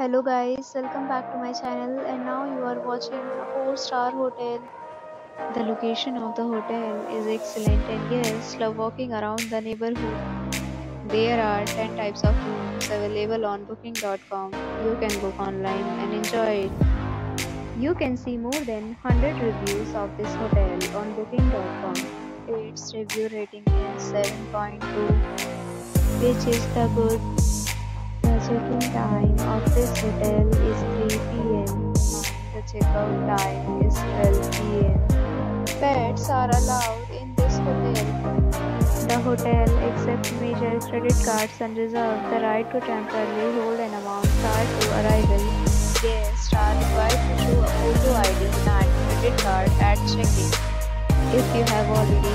Hello guys, welcome back to my channel and now you are watching a 4 star hotel. The location of the hotel is excellent and guests love walking around the neighborhood. There are 10 types of rooms available on booking.com. You can book online and enjoy it. You can see more than 100 reviews of this hotel on booking.com. Its review rating is 7.2 which is the good check-in time this hotel is 3 pm the checkout time is 12 pm. Pets are allowed in this hotel. The hotel accepts major credit cards and reserves the right to temporarily hold an amount prior to arrival. Guests are required to show a photo ID and credit card at check-in. If you have already